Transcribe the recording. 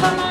Come on.